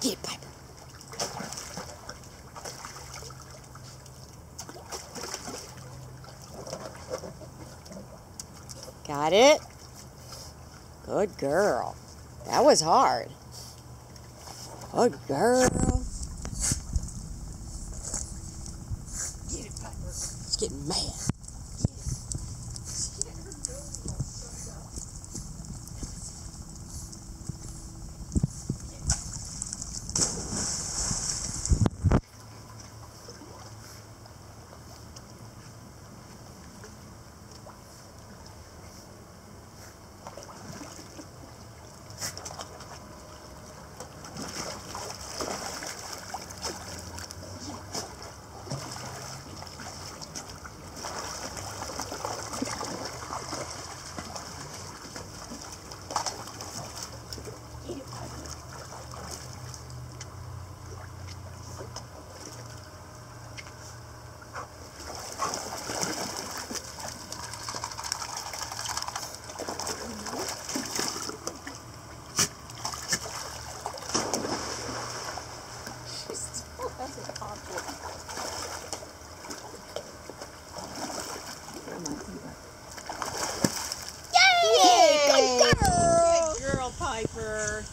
Get it, Piper. Got it? Good girl. That was hard. Good girl. Get it, Piper. It's getting mad. Yay! Yay! Good girl! Good girl, Piper.